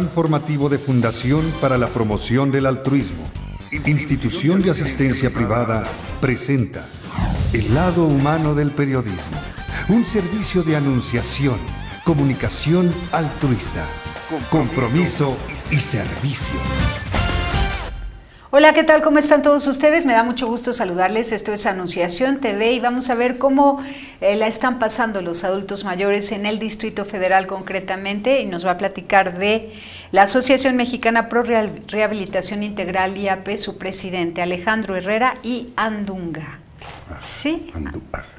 Informativo de Fundación para la Promoción del Altruismo. Institución de Asistencia Privada presenta El lado humano del periodismo. Un servicio de anunciación, comunicación altruista, compromiso y servicio. Hola, ¿qué tal? ¿Cómo están todos ustedes? Me da mucho gusto saludarles. Esto es Anunciación TV y vamos a ver cómo eh, la están pasando los adultos mayores en el Distrito Federal concretamente y nos va a platicar de la Asociación Mexicana Pro Rehabilitación Integral IAP, su presidente Alejandro Herrera y Andunga. Sí.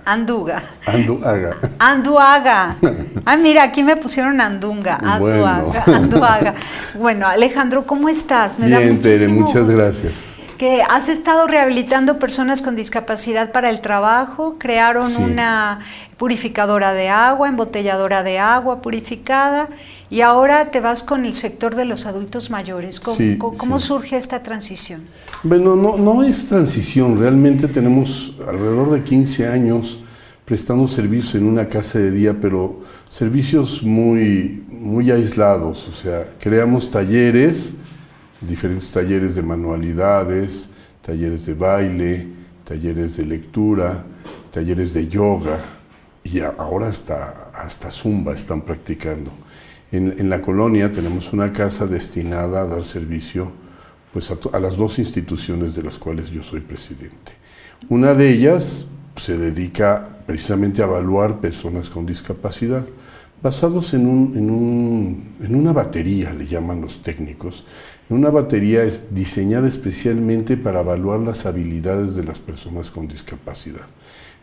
Anduga. Anduaga. Anduaga. Ah, mira, aquí me pusieron Andunga. Anduaga. Bueno. Anduaga. Bueno, Alejandro, ¿cómo estás? Me Bien, Tere, muchas gracias. Que has estado rehabilitando personas con discapacidad para el trabajo, crearon una purificadora de agua, embotelladora de agua purificada, y ahora te vas con el sector de los adultos mayores. ¿Cómo, cómo surge esta transición? Bueno, no, no es transición, realmente tenemos alrededor de 15 años prestando servicio en una casa de día, pero servicios muy, muy aislados, o sea, creamos talleres, diferentes talleres de manualidades, talleres de baile, talleres de lectura, talleres de yoga, y ahora hasta, hasta Zumba están practicando. En, en, la colonia tenemos una casa destinada a dar servicio pues a, las dos instituciones de las cuales yo soy presidente. Una de ellas se dedica precisamente a evaluar personas con discapacidad, basados en, un, en, un, en una batería, le llaman los técnicos, una batería diseñada especialmente para evaluar las habilidades de las personas con discapacidad.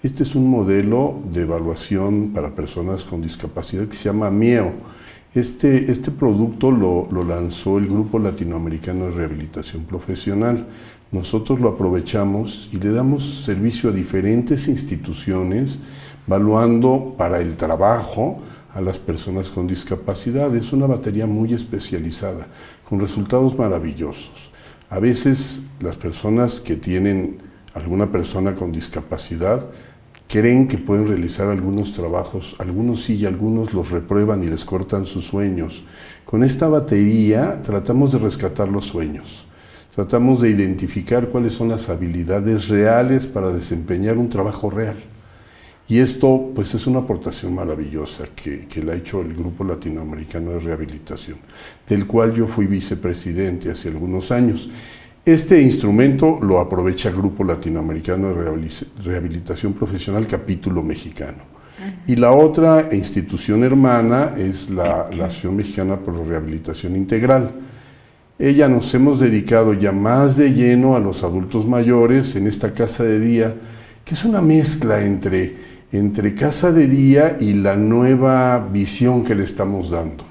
Este es un modelo de evaluación para personas con discapacidad que se llama MIEO, este, este producto lo, lo, lanzó el Grupo Latinoamericano de Rehabilitación Profesional. Nosotros lo aprovechamos y le damos servicio a diferentes instituciones, evaluando para el trabajo a las personas con discapacidad. Es una batería muy especializada, con resultados maravillosos. A veces las personas que tienen alguna persona con discapacidad creen que pueden realizar algunos trabajos, algunos sí y algunos los reprueban y les cortan sus sueños. Con esta batería tratamos de rescatar los sueños, tratamos de identificar cuáles son las habilidades reales para desempeñar un trabajo real. Y esto pues es una aportación maravillosa que, que le ha hecho el Grupo Latinoamericano de Rehabilitación, del cual yo fui vicepresidente hace algunos años. Este instrumento lo aprovecha el Grupo Latinoamericano de Rehabilitación Profesional Capítulo Mexicano. Y la otra institución hermana es la, Asociación Mexicana por Rehabilitación Integral. Ella nos hemos dedicado ya más de lleno a los adultos mayores en esta casa de día, que es una mezcla entre, entre casa de día y la nueva visión que le estamos dando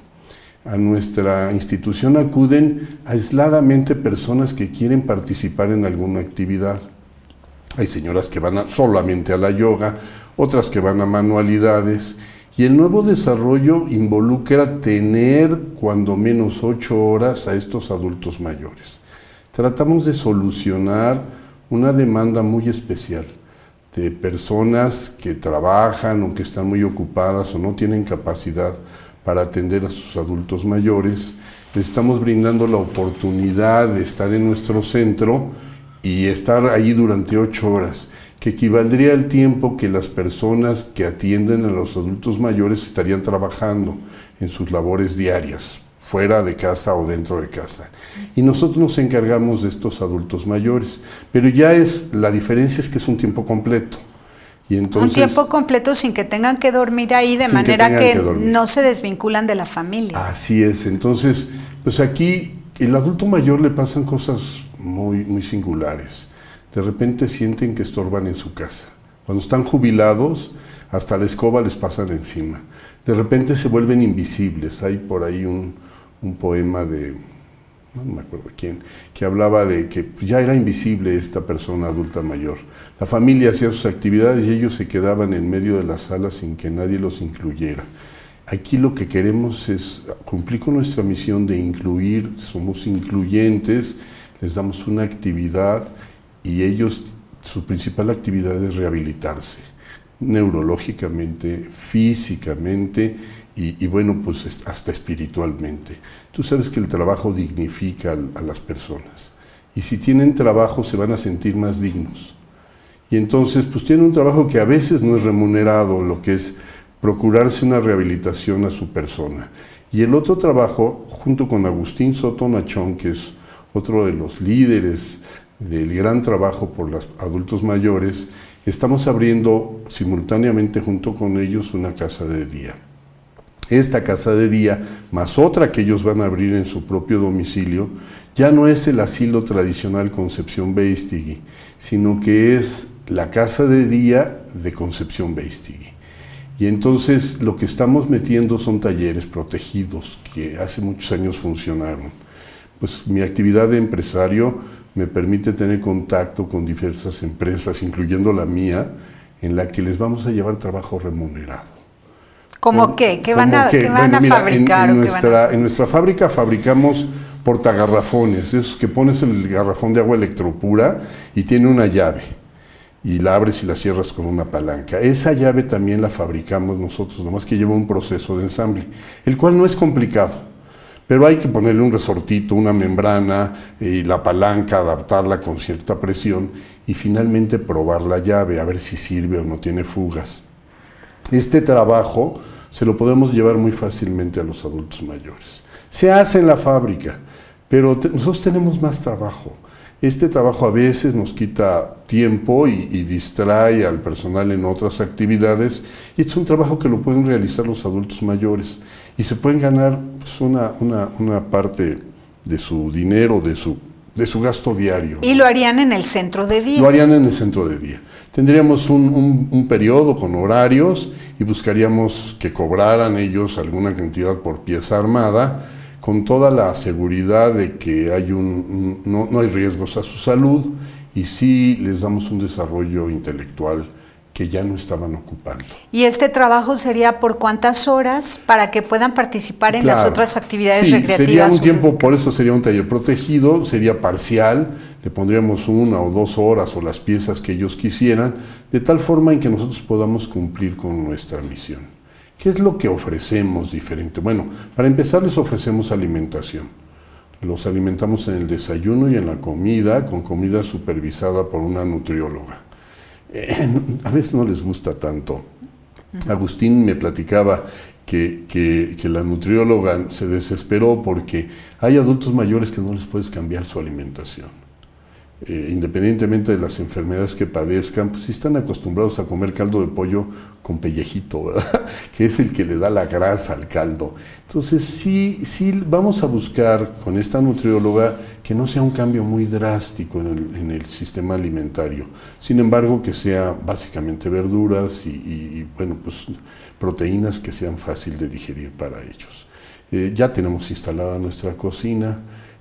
a nuestra institución acuden aisladamente personas que quieren participar en alguna actividad. Hay señoras que van solamente a la yoga, otras que van a manualidades, y el nuevo desarrollo involucra tener cuando menos ocho horas a estos adultos mayores. Tratamos de solucionar una demanda muy especial de personas que trabajan o que están muy ocupadas o no tienen capacidad para atender a sus adultos mayores. Les estamos brindando la oportunidad de estar en nuestro centro y estar ahí durante ocho horas, que equivaldría al tiempo que las personas que atienden a los adultos mayores estarían trabajando en sus labores diarias, fuera de casa o dentro de casa. Y nosotros nos encargamos de estos adultos mayores, pero ya es, la diferencia es que es un tiempo completo un tiempo completo sin que tengan que dormir ahí, de manera que, no se desvinculan de la familia. Así es, entonces, pues aquí el adulto mayor le pasan cosas muy, muy singulares. De repente sienten que estorban en su casa. Cuando están jubilados, hasta la escoba les pasan encima. De repente se vuelven invisibles. Hay por ahí un, un poema de no me acuerdo quién, que hablaba de que ya era invisible esta persona adulta mayor. La familia hacía sus actividades y ellos se quedaban en medio de la sala sin que nadie los incluyera. Aquí lo que queremos es cumplir con nuestra misión de incluir, somos incluyentes, les damos una actividad y ellos, su principal actividad es rehabilitarse, neurológicamente, físicamente y, bueno, pues hasta espiritualmente. Tú sabes que el trabajo dignifica a las personas y si tienen trabajo se van a sentir más dignos. Y entonces, pues tienen un trabajo que a veces no es remunerado, lo que es procurarse una rehabilitación a su persona. Y el otro trabajo, junto con Agustín Soto Nachón, que es otro de los líderes del gran trabajo por los adultos mayores, estamos abriendo simultáneamente junto con ellos una casa de día. Esta casa de día, más otra que ellos van a abrir en su propio domicilio, ya no es el asilo tradicional Concepción Beistigui, sino que es la casa de día de Concepción Beistigui. Y entonces lo que estamos metiendo son talleres protegidos que hace muchos años funcionaron. Pues mi actividad de empresario me permite tener contacto con diversas empresas, incluyendo la mía, en la que les vamos a llevar trabajo remunerado. ¿Cómo qué? ¿Qué van a, van a fabricar? En, nuestra, fábrica fabricamos portagarrafones, esos que pones el garrafón de agua electropura y tiene una llave y la abres y la cierras con una palanca. Esa llave también la fabricamos nosotros, nomás que lleva un proceso de ensamble, el cual no es complicado, pero hay que ponerle un resortito, una membrana y la palanca, adaptarla con cierta presión y finalmente probar la llave, a ver si sirve o no tiene fugas. Este trabajo se lo podemos llevar muy fácilmente a los adultos mayores. Se hace en la fábrica, pero nosotros tenemos más trabajo. Este trabajo a veces nos quita tiempo y, distrae al personal en otras actividades y es un trabajo que lo pueden realizar los adultos mayores y se pueden ganar pues, una, una, parte de su dinero, de su, de su gasto diario. ¿Y lo harían en el centro de día? Lo harían en el centro de día. Tendríamos un, un periodo con horarios y buscaríamos que cobraran ellos alguna cantidad por pieza armada con toda la seguridad de que hay un, no, no, hay riesgos a su salud y sí les damos un desarrollo intelectual que ya no estaban ocupando. ¿Y este trabajo sería por cuántas horas para que puedan participar en las otras actividades sí, recreativas? Sería un tiempo, por eso sería un taller protegido, sería parcial, le pondríamos una o dos horas o las piezas que ellos quisieran, de tal forma en que nosotros podamos cumplir con nuestra misión. ¿Qué es lo que ofrecemos diferente? Bueno, para empezar les ofrecemos alimentación. Los alimentamos en el desayuno y en la comida, con comida supervisada por una nutrióloga. Eh, a veces no les gusta tanto. Agustín me platicaba que, que, la nutrióloga se desesperó porque hay adultos mayores que no les puedes cambiar su alimentación. Eh, independientemente de las enfermedades que padezcan, pues si están acostumbrados a comer caldo de pollo con pellejito, que es el que le da la grasa al caldo. Entonces sí, sí vamos a buscar con esta nutrióloga que no sea un cambio muy drástico en el, sistema alimentario, sin embargo que sea básicamente verduras y, bueno, pues proteínas que sean fácil de digerir para ellos. Eh, ya tenemos instalada nuestra cocina,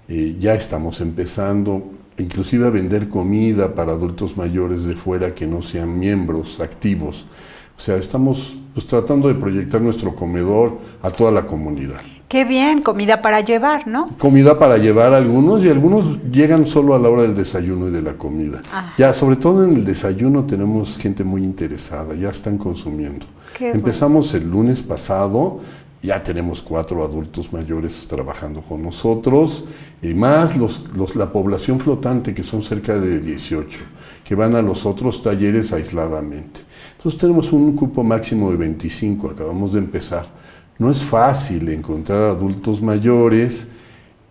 eh, ya estamos empezando, inclusive a vender comida para adultos mayores de fuera que no sean miembros activos. O sea, estamos pues, tratando de proyectar nuestro comedor a toda la comunidad. Qué bien, comida para llevar, ¿no? Comida para llevar algunos y algunos llegan solo a la hora del desayuno y de la comida. Ya, sobre todo en el desayuno tenemos gente muy interesada, ya están consumiendo. Empezamos el lunes pasado, ya tenemos cuatro adultos mayores trabajando con nosotros, y más los, la población flotante, que son cerca de 18, que van a los otros talleres aisladamente. Entonces tenemos un cupo máximo de 25, acabamos de empezar. No es fácil encontrar adultos mayores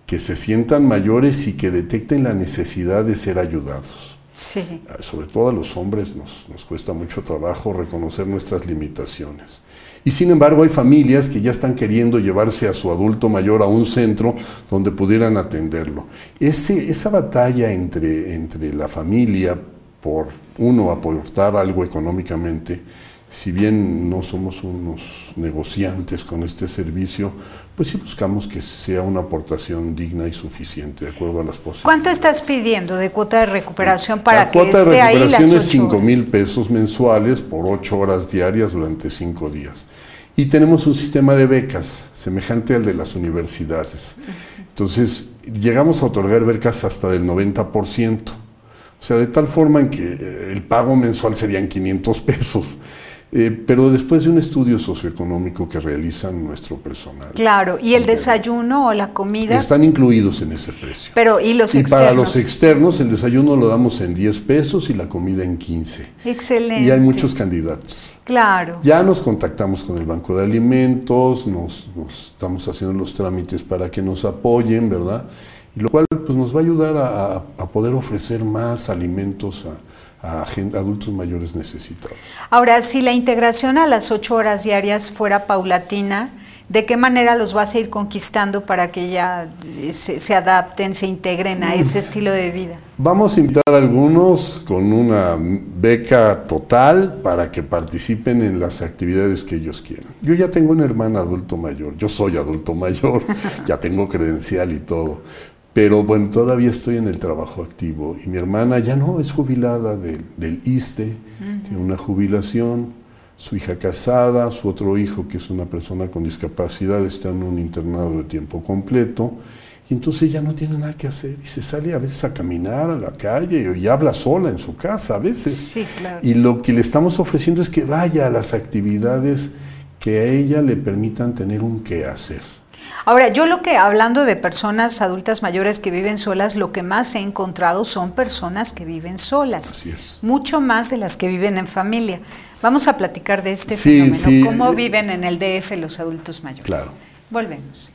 que se sientan mayores y que detecten la necesidad de ser ayudados. Sí. Sobre todo a los hombres nos, nos cuesta mucho trabajo reconocer nuestras limitaciones. Y sin embargo hay familias que ya están queriendo llevarse a su adulto mayor a un centro donde pudieran atenderlo. Ese, esa batalla entre, entre la familia por uno aportar algo económicamente, si bien no somos unos negociantes con este servicio, pues sí buscamos que sea una aportación digna y suficiente, de acuerdo a las posibilidades. ¿Cuánto estás pidiendo de cuota de recuperación para la que esté ahí La cuota de recuperación es 5 mil pesos mensuales por 8 horas diarias durante 5 días. Y tenemos un sistema de becas semejante al de las universidades. Entonces, llegamos a otorgar becas hasta del 90%. O sea, de tal forma en que eh, el pago mensual serían 500 pesos. Eh, pero después de un estudio socioeconómico que realizan nuestro personal. Claro, y el desayuno o la comida. Están incluidos en ese precio. Pero, ¿y los y externos? para los externos, el desayuno lo damos en 10 pesos y la comida en 15. Excelente. Y hay muchos candidatos. Claro. Ya nos contactamos con el Banco de Alimentos, nos, nos estamos haciendo los trámites para que nos apoyen, ¿verdad? Y lo cual pues, nos va a ayudar a, a poder ofrecer más alimentos a, a adultos mayores necesitados. Ahora, si la integración a las ocho horas diarias fuera paulatina, ¿de qué manera los vas a ir conquistando para que ya se, se adapten, se integren a ese estilo de vida? Vamos a invitar a algunos con una beca total para que participen en las actividades que ellos quieran. Yo ya tengo una hermana adulto mayor, yo soy adulto mayor, ya tengo credencial y todo, pero bueno, todavía estoy en el trabajo activo y mi hermana ya no es jubilada del, del ISTE, uh -huh. tiene una jubilación, su hija casada, su otro hijo que es una persona con discapacidad está en un internado de tiempo completo y entonces ya no tiene nada que hacer y se sale a veces a caminar a la calle y habla sola en su casa a veces. Sí, claro. Y lo que le estamos ofreciendo es que vaya a las actividades que a ella le permitan tener un qué hacer. Ahora, yo lo que, hablando de personas adultas mayores que viven solas, lo que más he encontrado son personas que viven solas. Así es. Mucho más de las que viven en familia. Vamos a platicar de este Sí, fenómeno, sí. cómo viven en el DF los adultos mayores. Claro. Volvemos.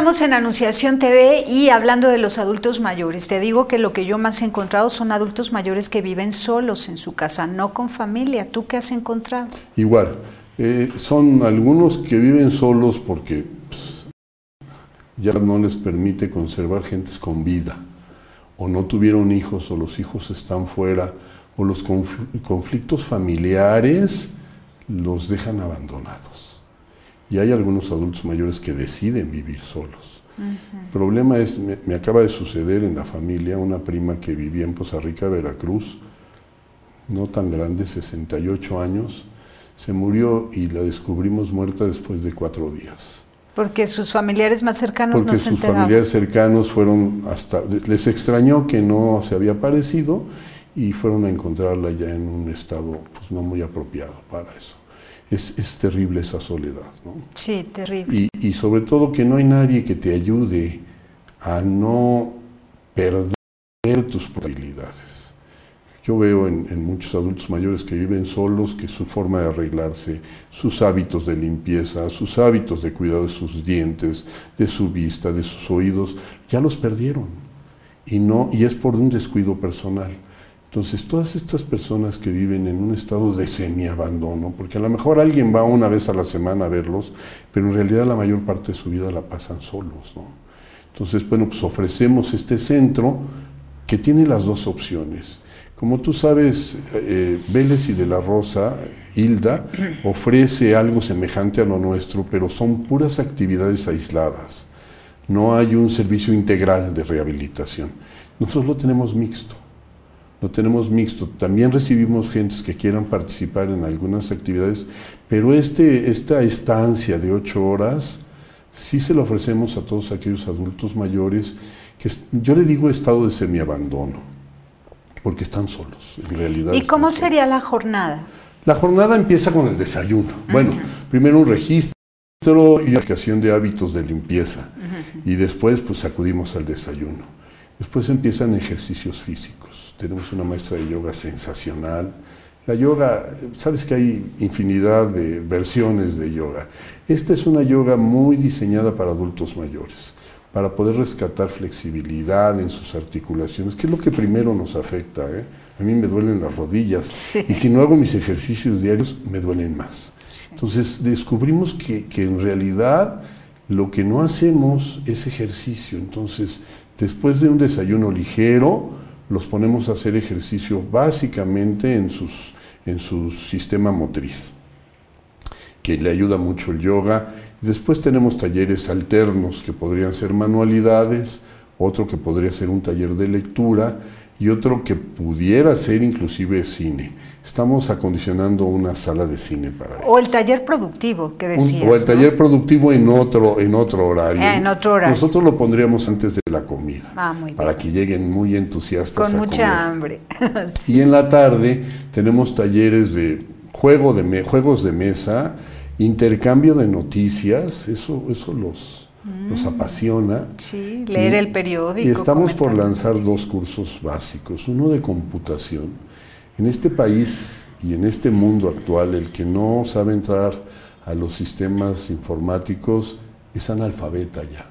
Continuamos en Anunciación TV y hablando de los adultos mayores. Te digo que lo que yo más he encontrado son adultos mayores que viven solos en su casa, no con familia. ¿Tú qué has encontrado? Igual, eh, son algunos que viven solos porque pues, ya no les permite conservar gentes con vida, o no tuvieron hijos, o los hijos están fuera, o los conf conflictos familiares los dejan abandonados. Y hay algunos adultos mayores que deciden vivir solos. El problema es, me, me, acaba de suceder en la familia, una prima que vivía en Poza Rica, Veracruz, no tan grande, 68 años, se murió y la descubrimos muerta después de cuatro días. Porque sus familiares más cercanos Porque no se sus enteraban. familiares cercanos fueron hasta, les extrañó que no se había aparecido y fueron a encontrarla ya en un estado pues, no muy apropiado para eso. Es, es terrible esa soledad, ¿no? Sí, terrible. Y, y sobre todo que no hay nadie que te ayude a no perder tus posibilidades. Yo veo en, en, muchos adultos mayores que viven solos que su forma de arreglarse, sus hábitos de limpieza, sus hábitos de cuidado de sus dientes, de su vista, de sus oídos, ya los perdieron. Y, no, y es por un descuido personal. Entonces, todas estas personas que viven en un estado de semiabandono, porque a lo mejor alguien va una vez a la semana a verlos, pero en realidad la mayor parte de su vida la pasan solos. ¿no? Entonces, bueno, pues ofrecemos este centro que tiene las dos opciones. Como tú sabes, eh, Vélez y de la Rosa, Hilda, ofrece algo semejante a lo nuestro, pero son puras actividades aisladas. No hay un servicio integral de rehabilitación. Nosotros lo tenemos mixto. Lo tenemos mixto. También recibimos gentes que quieran participar en algunas actividades, pero este, esta estancia de ocho horas sí se lo ofrecemos a todos aquellos adultos mayores que yo le digo estado de semiabandono porque están solos, en realidad. ¿Y cómo sería la jornada? La jornada empieza con el desayuno. Uh -huh. Bueno, primero un registro y una aplicación de hábitos de limpieza. Uh -huh. Y después, pues acudimos al desayuno. Después empiezan ejercicios físicos. Tenemos una maestra de yoga sensacional. La yoga, sabes que hay infinidad de versiones de yoga. Esta es una yoga muy diseñada para adultos mayores para poder rescatar flexibilidad en sus articulaciones, que es lo que primero nos afecta. ¿eh? A mí me duelen las rodillas sí. y si no hago mis ejercicios diarios me duelen más. Sí. Entonces descubrimos que, que, en realidad lo que no hacemos es ejercicio. Entonces, después de un desayuno ligero, los ponemos a hacer ejercicio básicamente en, sus, en su sistema motriz, que le ayuda mucho el yoga Después tenemos talleres alternos que podrían ser manualidades, otro que podría ser un taller de lectura y otro que pudiera ser inclusive cine. Estamos acondicionando una sala de cine para O el taller productivo que decías. Un, o el taller ¿no? productivo en otro, en otro horario. Ah, en otro horario. Nosotros lo pondríamos antes de la comida. Ah, muy bien. Para que lleguen muy entusiastas. Con a mucha comer. hambre. sí. Y en la tarde tenemos talleres de, juego de me, juegos de mesa, intercambio de noticias, eso, eso los, mm. los apasiona. Sí, leer y, el periódico. Y estamos por lanzar noticias. dos cursos básicos, uno de computación. En este país y en este mundo actual, el que no sabe entrar a los sistemas informáticos es analfabeta ya.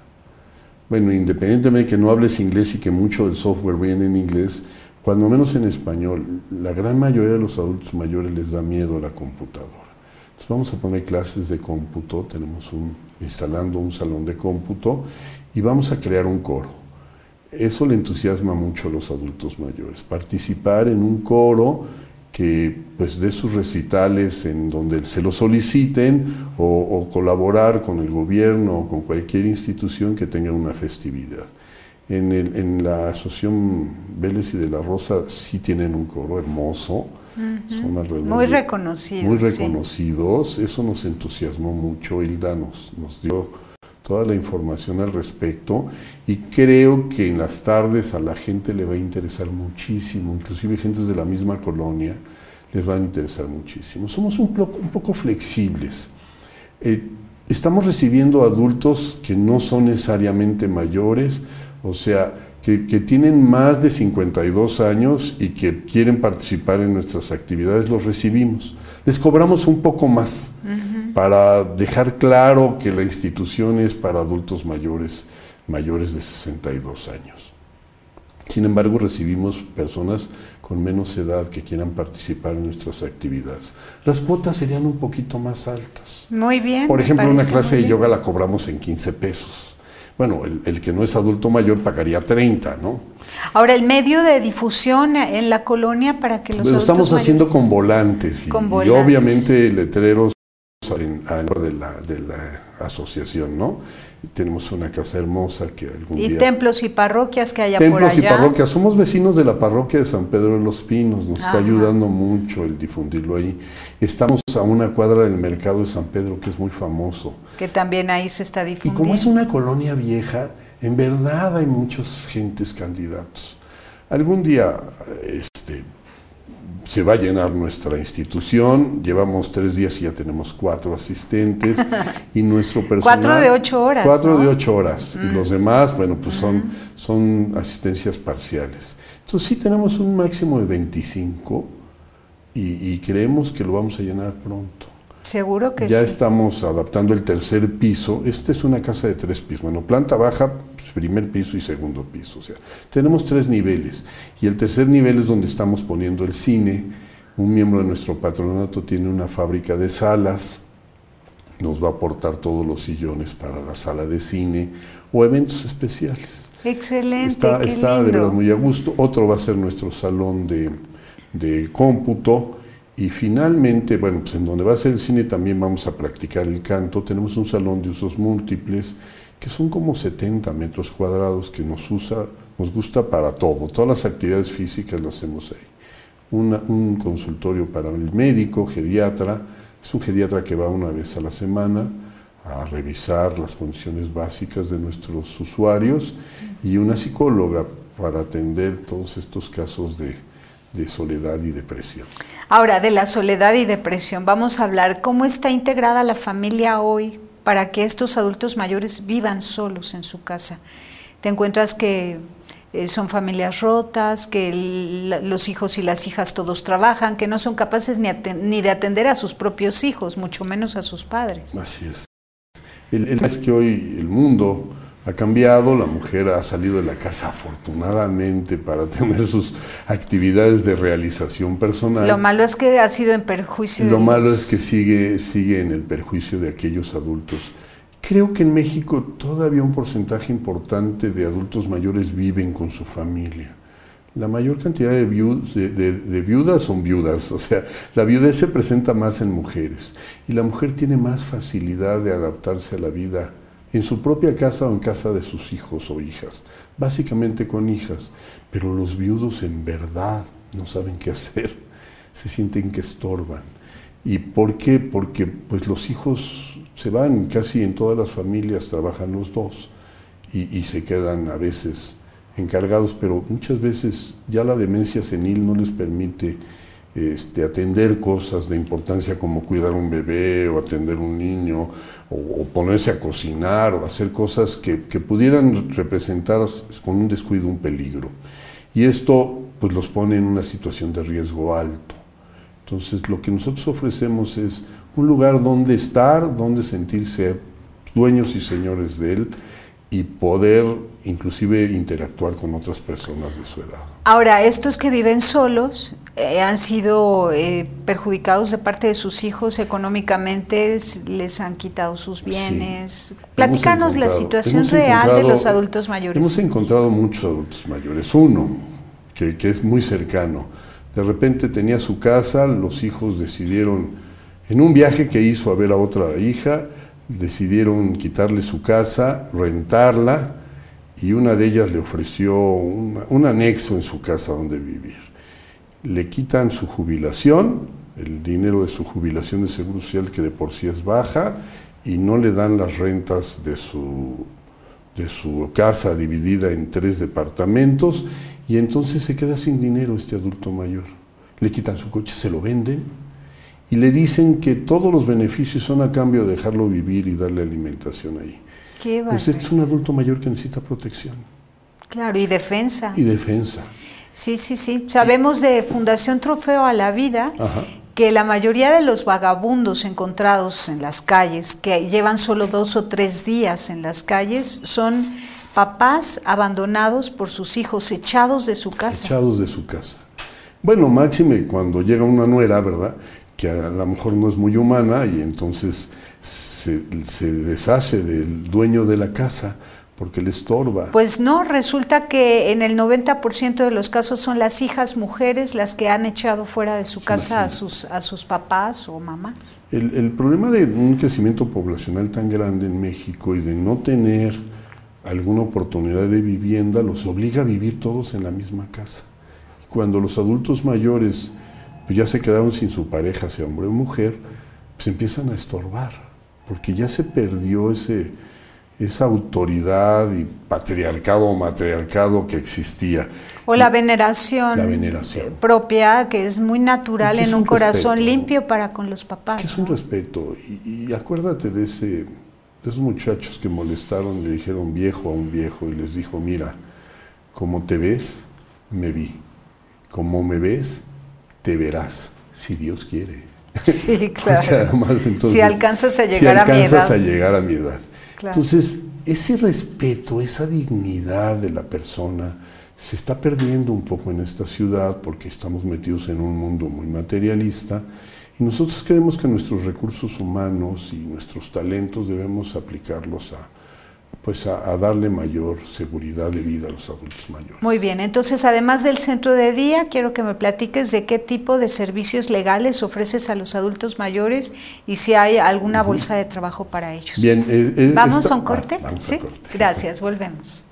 Bueno, independientemente de que no hables inglés y que mucho del software viene en inglés, cuando menos en español, la gran mayoría de los adultos mayores les da miedo a la computadora. Entonces vamos a poner clases de cómputo, tenemos un, instalando un salón de cómputo y vamos a crear un coro. Eso le entusiasma mucho a los adultos mayores, participar en un coro que pues dé sus recitales en donde se lo soliciten o, o colaborar con el gobierno o con cualquier institución que tenga una festividad. En, el, en, la Asociación Vélez y de la Rosa sí tienen un coro hermoso, uh -huh. son alrededor muy reconocidos. Muy reconocidos, sí. eso nos entusiasmó mucho, Hilda nos, nos dio toda la información al respecto y creo que en las tardes a la gente le va a interesar muchísimo, inclusive gente de la misma colonia les va a interesar muchísimo. Somos un poco, flexibles. Eh, estamos recibiendo adultos que no son necesariamente mayores, o sea, que, que, tienen más de 52 años y que quieren participar en nuestras actividades, los recibimos. Les cobramos un poco más uh. Para dejar claro que la institución es para adultos mayores, mayores de 62 años. Sin embargo, recibimos personas con menos edad que quieran participar en nuestras actividades. Las cuotas serían un poquito más altas. Muy bien. Por ejemplo, una clase de yoga la cobramos en 15 pesos Bueno, el, que no es adulto mayor pagaría 30, ¿no? Ahora, el medio de difusión en la colonia para que los Lo estamos haciendo con volantes, y, obviamente letreros en, de, la, de la asociación, ¿no? tenemos una casa hermosa que algún y día... Y templos y parroquias que haya por allá. Templos y parroquias. Somos vecinos de la parroquia de San Pedro de los Pinos. Nos está ayudando mucho el difundirlo ahí. Estamos a una cuadra del mercado de San Pedro, que es muy famoso. Que también ahí se está difundiendo. Y como es una colonia vieja, en verdad hay muchos gentes candidatos. Algún día este, se va a llenar nuestra institución. Llevamos tres días y ya tenemos cuatro asistentes y nuestro personal. Cuatro de ocho horas. Cuatro de ocho horas. Y los demás, bueno, pues son, son asistencias parciales. Entonces sí tenemos un máximo de 25 y, y creemos que lo vamos a llenar pronto. Seguro que ya sí. Ya estamos adaptando el tercer piso. Esta es una casa de tres pisos. Bueno, planta baja, primer piso y segundo piso. O sea, tenemos tres niveles. Y el tercer nivel es donde estamos poniendo el cine. Un miembro de nuestro patronato tiene una fábrica de salas. Nos va a aportar todos los sillones para la sala de cine o eventos especiales. Excelente. Está, está de verdad muy a gusto. Otro va a ser nuestro salón de, de cómputo y finalmente, bueno, pues en donde va a ser el cine también vamos a practicar el canto. Tenemos un salón de usos múltiples que son como 70 metros cuadrados que nos usa, nos gusta para todo. Todas las actividades físicas las hacemos ahí. un consultorio para el médico, geriatra, es un geriatra que va una vez a la semana a revisar las condiciones básicas de nuestros usuarios y una psicóloga para atender todos estos casos de, de soledad y depresión. Ahora, de la soledad y depresión, vamos a hablar cómo está integrada la familia hoy para que estos adultos mayores vivan solos en su casa. Te encuentras que eh, son familias rotas, que los hijos y las hijas todos trabajan, que no son capaces ni, ni, de atender a sus propios hijos, mucho menos a sus padres. Así es. El, es que hoy el mundo ha cambiado, la mujer ha salido de la casa afortunadamente para tener sus actividades de realización personal. Lo malo es que ha sido en perjuicio. Lo malo es que sigue, sigue en el perjuicio de aquellos adultos. Creo que en México todavía un porcentaje importante de adultos mayores viven con su familia. La mayor cantidad de, de, viudas son viudas, o sea, la viudez se presenta más en mujeres y la mujer tiene más facilidad de adaptarse a la vida en su propia casa o en casa de sus hijos o hijas, básicamente con hijas, pero los viudos en verdad no saben qué hacer, se sienten que estorban. ¿Y por qué? Porque pues los hijos se van, casi en todas las familias trabajan los dos y, y se quedan a veces encargados, pero muchas veces ya la demencia senil no les permite este, atender cosas de importancia como cuidar un bebé o atender un niño o, ponerse a cocinar o hacer cosas que, pudieran representar con un descuido un peligro. Y esto pues los pone en una situación de riesgo alto. Entonces lo que nosotros ofrecemos es un lugar donde estar, donde sentirse dueños y señores de él y poder inclusive interactuar con otras personas de su edad. Ahora, estos que viven solos eh, han sido eh, perjudicados de parte de sus hijos económicamente, les han quitado sus bienes. Platícanos la situación real de los adultos mayores. Hemos encontrado muchos adultos mayores. Uno, que, que es muy cercano, de repente tenía su casa, los hijos decidieron, en un viaje que hizo a ver a otra hija, decidieron quitarle su casa, rentarla, y una de ellas le ofreció un anexo en su casa donde vivir. Le quitan su jubilación, el dinero de su jubilación de seguro social que de por sí es baja, y no le dan las rentas de su, de su casa dividida en tres departamentos, y entonces se queda sin dinero este adulto mayor. Le quitan su coche, se lo venden, y le dicen que todos los beneficios son a cambio de dejarlo vivir y darle alimentación ahí. Qué pues es un adulto mayor que necesita protección. Claro, y defensa. Y defensa. Sí, sí, sí. Sabemos de Fundación Trofeo a la Vida que la mayoría de los vagabundos encontrados en las calles, que llevan solo dos o tres días en las calles, son papás abandonados por sus hijos, echados de su casa. Echados de su casa. Bueno, máxime cuando llega una nuera, ¿verdad? Que a lo mejor no es muy humana y entonces se, deshace del dueño de la casa porque le estorba. Pues no, resulta que en el 90% de los casos son las hijas mujeres las que han echado fuera de su casa a sus, a sus papás o mamás. El, el, problema de un crecimiento poblacional tan grande en México y de no tener alguna oportunidad de vivienda los obliga a vivir todos en la misma casa. Cuando los adultos mayores pues ya se quedaron sin su pareja, sea hombre o mujer, pues empiezan a estorbar, porque ya se perdió ese, esa autoridad y patriarcado o matriarcado que existía. O la veneración, la veneración. propia, que es muy natural en un, corazón limpio para con los papás. Que es un respeto. Y, y, acuérdate de, ese, de esos muchachos que molestaron, le dijeron viejo a un viejo y les dijo, mira, como te ves, me vi. Como me ves, te verás, si Dios quiere. Sí, claro. si alcanzas a llegar a mi edad. a llegar a mi edad. Entonces, ese respeto, esa dignidad de la persona se está perdiendo un poco en esta ciudad porque estamos metidos en un mundo muy materialista y nosotros creemos que nuestros recursos humanos y nuestros talentos debemos aplicarlos a, pues a, darle mayor seguridad de vida a los adultos mayores. Muy bien, entonces además del centro de día, quiero que me platiques de qué tipo de servicios legales ofreces a los adultos mayores y si hay alguna bolsa de trabajo para ellos. Bien, eh, eh, ¿vamos a un corte? ¿Sí? corte. Gracias, volvemos.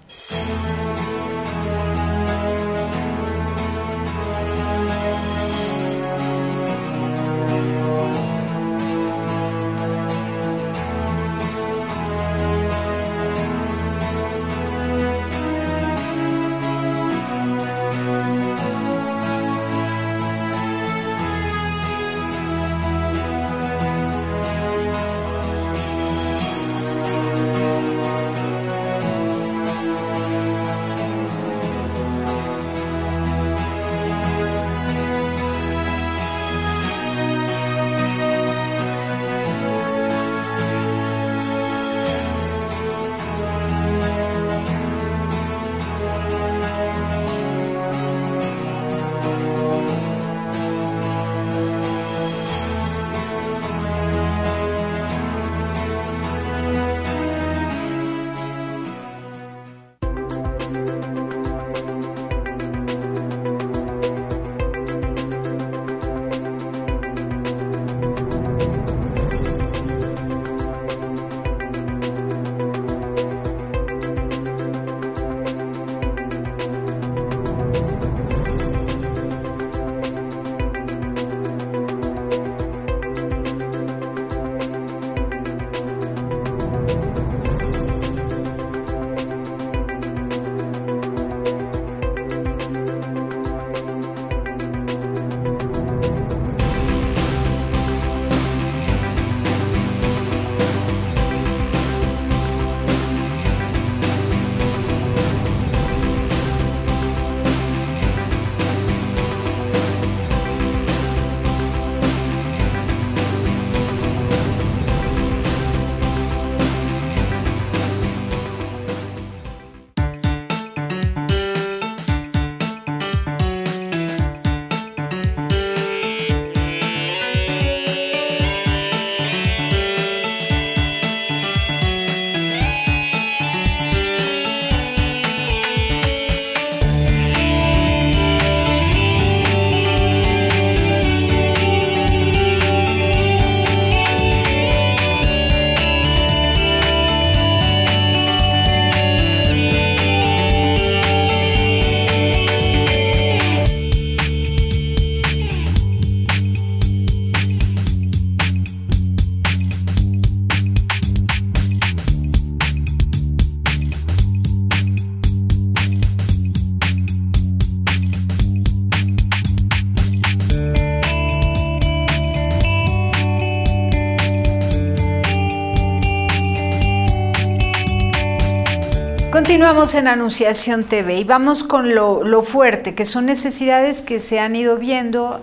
Continuamos en Anunciación TV y vamos con lo, fuerte, que son necesidades que se han ido viendo,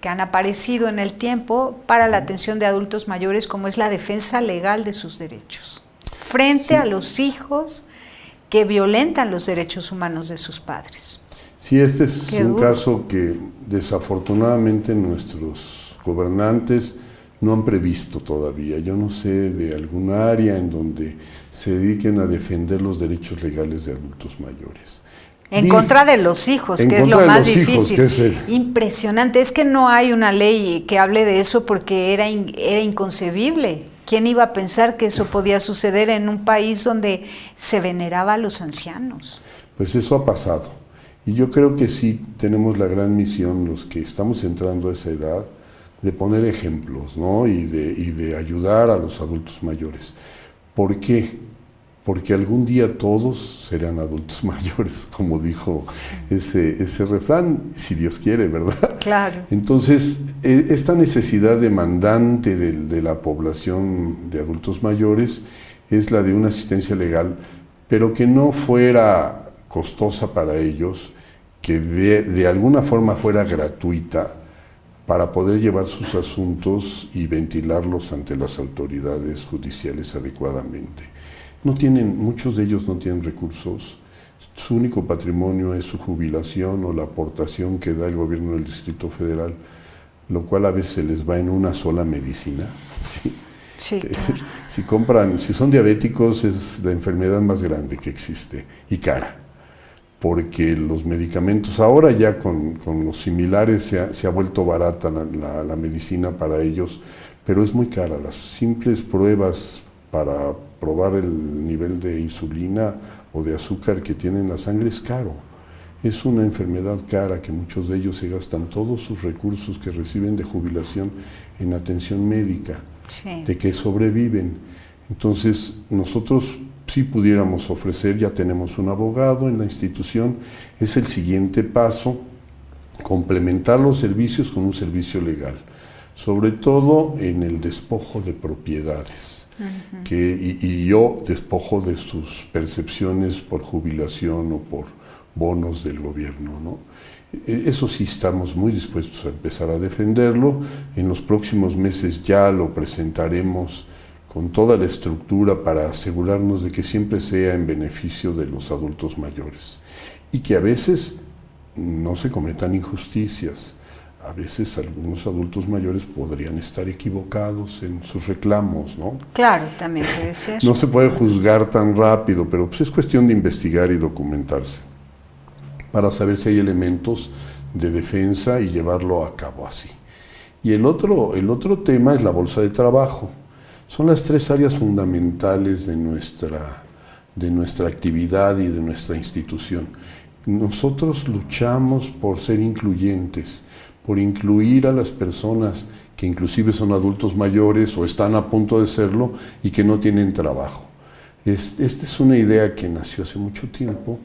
que han aparecido en el tiempo para la atención de adultos mayores, como es la defensa legal de sus derechos, frente a los hijos que violentan los derechos humanos de sus padres. Sí, este es un caso que desafortunadamente nuestros gobernantes no han previsto todavía. Yo no sé de alguna área en donde se dediquen a defender los derechos legales de adultos mayores. En contra de los hijos, que es lo más difícil. Impresionante. Es que no hay una ley que hable de eso porque era, era inconcebible. ¿Quién iba a pensar que eso podía suceder en un país donde se veneraba a los ancianos? Pues eso ha pasado. Y yo creo que sí tenemos la gran misión, los que estamos entrando a esa edad, de poner ejemplos ¿no? y, de, y de ayudar a los adultos mayores. ¿Por qué? Porque algún día todos serán adultos mayores, como dijo ese, ese refrán, si Dios quiere, ¿verdad? Claro. Entonces, e, esta necesidad demandante de, de la población de adultos mayores es la de una asistencia legal, pero que no fuera costosa para ellos, que de, de alguna forma fuera gratuita, para poder llevar sus asuntos y ventilarlos ante las autoridades judiciales adecuadamente. No tienen, muchos de ellos no tienen recursos, su único patrimonio es su jubilación o la aportación que da el gobierno del Distrito Federal, lo cual a veces les va en una sola medicina. ¿sí? Si compran, si son diabéticos es la enfermedad más grande que existe y cara porque los medicamentos, ahora ya con, los similares se ha, vuelto barata la, medicina para ellos, pero es muy cara. Las simples pruebas para probar el nivel de insulina o de azúcar que tienen en la sangre es caro. Es una enfermedad cara que muchos de ellos se gastan todos sus recursos que reciben de jubilación en atención médica, de que sobreviven. Entonces, nosotros si pudiéramos ofrecer, ya tenemos un abogado en la institución, es el siguiente paso, complementar los servicios con un servicio legal, sobre todo en el despojo de propiedades, que, y, yo despojo de sus percepciones por jubilación o por bonos del gobierno. ¿no? E, eso sí estamos muy dispuestos a empezar a defenderlo, en los próximos meses ya lo presentaremos con toda la estructura para asegurarnos de que siempre sea en beneficio de los adultos mayores y que a veces no se cometan injusticias. A veces algunos adultos mayores podrían estar equivocados en sus reclamos, ¿no? Claro, también puede ser. no se puede juzgar tan rápido, pero pues es cuestión de investigar y documentarse para saber si hay elementos de defensa y llevarlo a cabo así. Y el otro, el otro tema es la bolsa de trabajo. Son las tres áreas fundamentales de nuestra, de nuestra actividad y de nuestra institución. Nosotros luchamos por ser incluyentes, por incluir a las personas que inclusive son adultos mayores o están a punto de serlo y que no tienen trabajo. esta es una idea que nació hace mucho tiempo.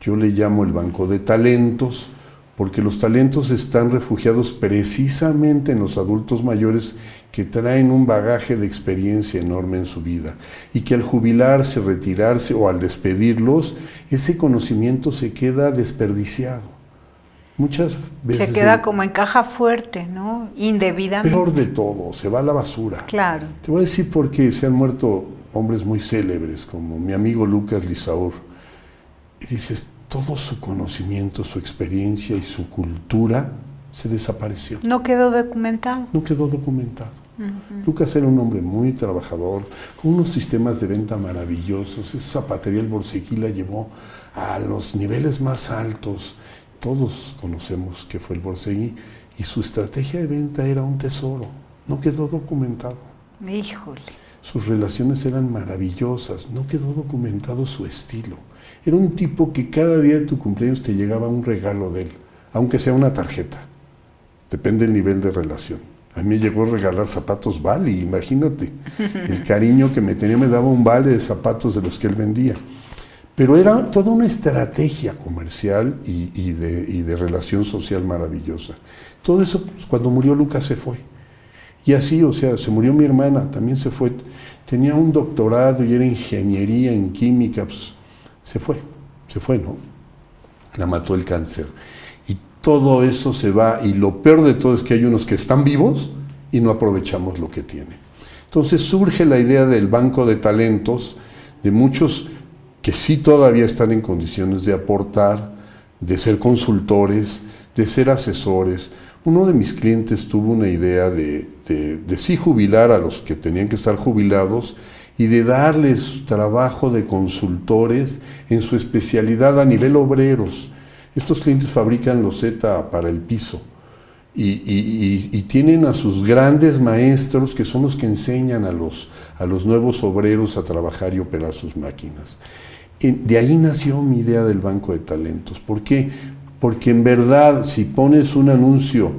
Yo le llamo el banco de talentos porque los talentos están refugiados precisamente en los adultos mayores que traen un bagaje de experiencia enorme en su vida y que al jubilarse, retirarse o al despedirlos, ese conocimiento se queda desperdiciado. Muchas veces... Se queda como en caja fuerte, ¿no? Indebidamente. Peor de todo, se va a la basura. Claro. Te voy a decir por qué se han muerto hombres muy célebres, como mi amigo Lucas Lisaur. Y dices, todo su conocimiento, su experiencia y su cultura se desapareció. No quedó documentado. No quedó documentado. Lucas era un hombre muy trabajador, con unos sistemas de venta maravillosos. Esa zapatería, el Borseguí, la llevó a los niveles más altos. Todos conocemos que fue el Borseguí. Y su estrategia de venta era un tesoro. No quedó documentado. Híjole. Sus relaciones eran maravillosas. No quedó documentado su estilo. Era un tipo que cada día de tu cumpleaños te llegaba un regalo de él, aunque sea una tarjeta. Depende del nivel de relación. A mí llegó a regalar zapatos Bali, imagínate. El cariño que me tenía me daba un vale de zapatos de los que él vendía. Pero era toda una estrategia comercial y, de, y de, relación social maravillosa. Todo eso, pues, cuando murió Lucas se fue. Y así, o sea, se murió mi hermana, también se fue. Tenía un doctorado y era ingeniería en química. Pues, se fue, se fue, ¿no? La mató el cáncer. Todo eso se va, y lo peor de todo es que hay unos que están vivos y no aprovechamos lo que tienen. Entonces surge la idea del banco de talentos, de muchos que sí todavía están en condiciones de aportar, de ser consultores, de ser asesores. Uno de mis clientes tuvo una idea de, de, sí jubilar a los que tenían que estar jubilados y de darles trabajo de consultores en su especialidad a nivel obreros. Estos clientes fabrican loseta para el piso y, tienen a sus grandes maestros que son los que enseñan a los, a los nuevos obreros a trabajar y operar sus máquinas. De ahí nació mi idea del banco de talentos. ¿Por qué? Porque en verdad, si pones un anuncio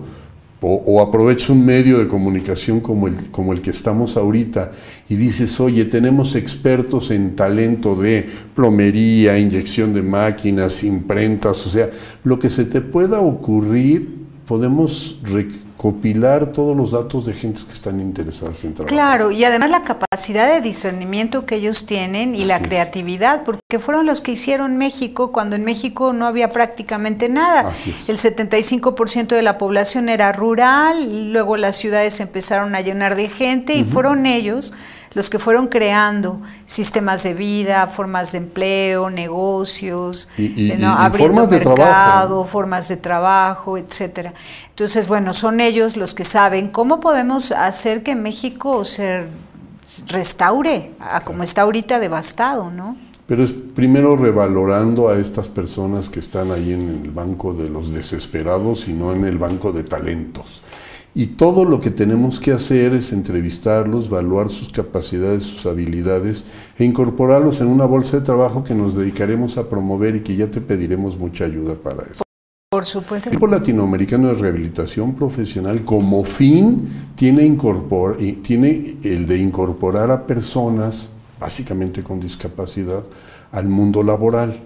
o, aprovechas un medio de comunicación como el, como el que estamos ahorita y dices, oye, tenemos expertos en talento de plomería, inyección de máquinas, imprentas, o sea, lo que se te pueda ocurrir podemos recopilar todos los datos de gente que están interesadas en trabajar. Claro, y además la capacidad de discernimiento que ellos tienen y la creatividad, porque fueron los que hicieron México cuando en México no había prácticamente nada. El 75% de la población era rural, luego las ciudades empezaron a llenar de gente y fueron ellos los que fueron creando sistemas de vida, formas de empleo, negocios, y, eh, abriendo mercado, formas de trabajo, etcétera. Entonces, bueno, son ellos los que saben cómo podemos hacer que México se restaure a como está ahorita devastado, ¿no? Pero es primero revalorando a estas personas que están ahí en el banco de los desesperados y no en el banco de talentos. Y todo lo que tenemos que hacer es entrevistarlos, evaluar sus capacidades, sus habilidades e incorporarlos en una bolsa de trabajo que nos dedicaremos a promover y que ya te pediremos mucha ayuda para eso. Por supuesto. El Grupo Latinoamericano de Rehabilitación Profesional como fin tiene, tiene el de incorporar a personas, básicamente con discapacidad, al mundo laboral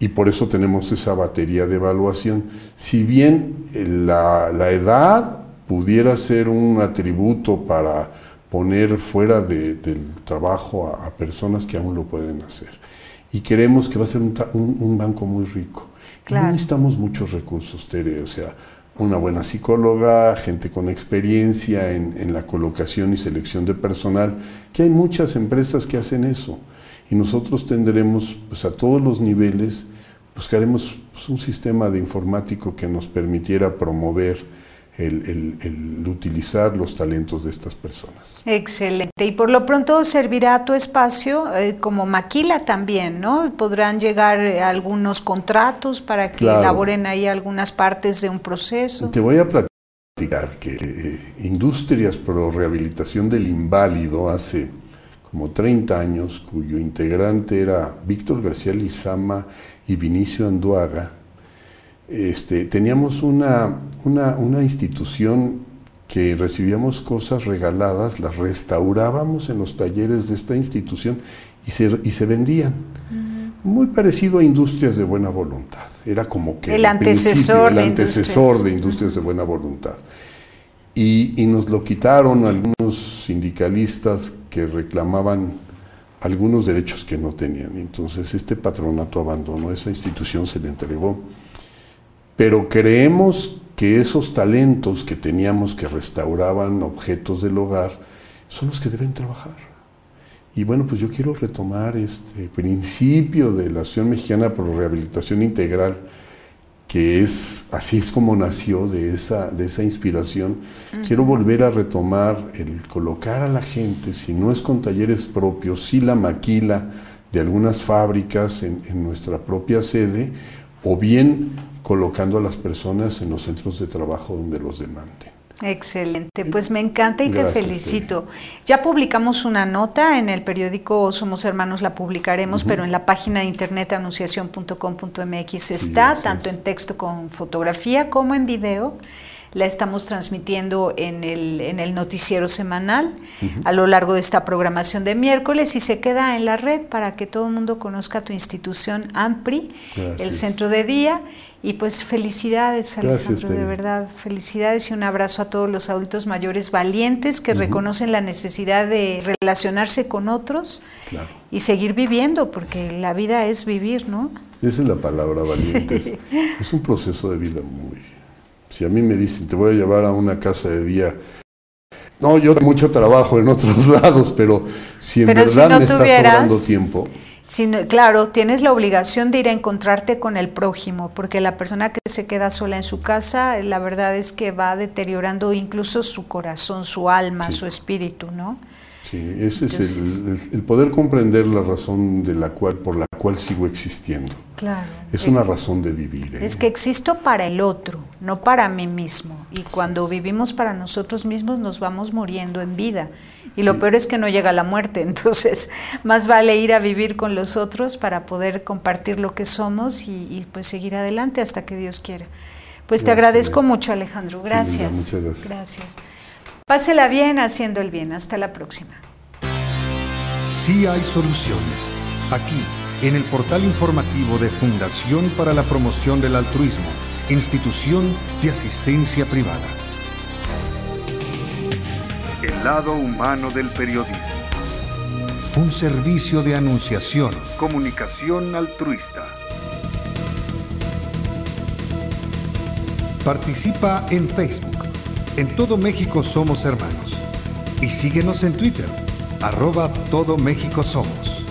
y por eso tenemos esa batería de evaluación. Si bien la, la edad pudiera ser un atributo para poner fuera del trabajo a, personas que aún lo pueden hacer. Y queremos que va a ser un, banco muy rico. No necesitamos muchos recursos, Tere, o sea, una buena psicóloga, gente con experiencia en, la colocación y selección de personal, que hay muchas empresas que hacen eso. Y nosotros tendremos pues, a todos los niveles, buscaremos pues, un sistema de informático que nos permitiera promover el, utilizar los talentos de estas personas. Excelente. Y por lo pronto servirá a tu espacio eh, como maquila también, ¿no? Podrán llegar algunos contratos para que elaboren ahí algunas partes de un proceso. Te voy a platicar que eh, Industrias Pro Rehabilitación del Inválido hace como 30 años, cuyo integrante era Víctor García Lizama y Vinicio Anduaga, este, teníamos una, una, institución que recibíamos cosas regaladas, las restaurábamos en los talleres de esta institución y se, y se vendían. Muy parecido a Industrias de Buena Voluntad. Era como que el, antecesor, el antecesor de Industrias de Buena Voluntad. Y, y, nos lo quitaron algunos sindicalistas que reclamaban algunos derechos que no tenían. Entonces este patronato abandonó esa institución, se le entregó pero creemos que esos talentos que teníamos que restauraban objetos del hogar son los que deben trabajar. Y bueno, pues yo quiero retomar este principio de la Asociación Mexicana por Rehabilitación Integral, que es así es como nació de esa, de esa inspiración. Quiero volver a retomar el colocar a la gente, si no es con talleres propios, si la maquila de algunas fábricas en, en nuestra propia sede, o bien colocando a las personas en los centros de trabajo donde los demanden. Excelente, pues me encanta y te felicito. Ya publicamos una nota en el periódico Somos Hermanos, la publicaremos, pero en la página de internet anunciación.com.mx está, tanto en texto con fotografía como en video la estamos transmitiendo en el, en el noticiero semanal a lo largo de esta programación de miércoles y se queda en la red para que todo el mundo conozca tu institución AMPRI, el centro de día. Y pues felicidades, Alejandro, de verdad, felicidades y un abrazo a todos los adultos mayores valientes que reconocen la necesidad de relacionarse con otros y seguir viviendo, porque la vida es vivir, ¿no? Esa es la palabra, valientes. es un proceso de vida muy, si a mí me dicen, te voy a llevar a una casa de día, no, yo tengo mucho trabajo en otros lados, pero si en verdad me estás sobrando tiempo. claro, tienes la obligación de ir a encontrarte con el prójimo, porque la persona que se queda sola en su casa, la verdad es que va deteriorando incluso su corazón, su alma, su espíritu, ¿no? Sí, ese es el, poder comprender la razón de la cual, por la cual sigo existiendo. Claro. Es una razón de vivir. ¿eh? Es que existo para el otro, no para mí mismo. Y cuando vivimos para nosotros mismos nos vamos muriendo en vida. Y lo peor es que no llega la muerte. Entonces, más vale ir a vivir con los otros para poder compartir lo que somos y, pues seguir adelante hasta que Dios quiera. Pues te agradezco mucho, Alejandro. Gracias. muchas gracias. Gracias. Pásela bien haciendo el bien. Hasta la próxima. Sí hay soluciones. Aquí, en el portal informativo de Fundación para la Promoción del Altruismo, institución de asistencia privada. El lado humano del periodismo. Un servicio de anunciación, comunicación altruista. Participa en Facebook en todo México somos hermanos. Y síguenos en Twitter, arroba todo México somos.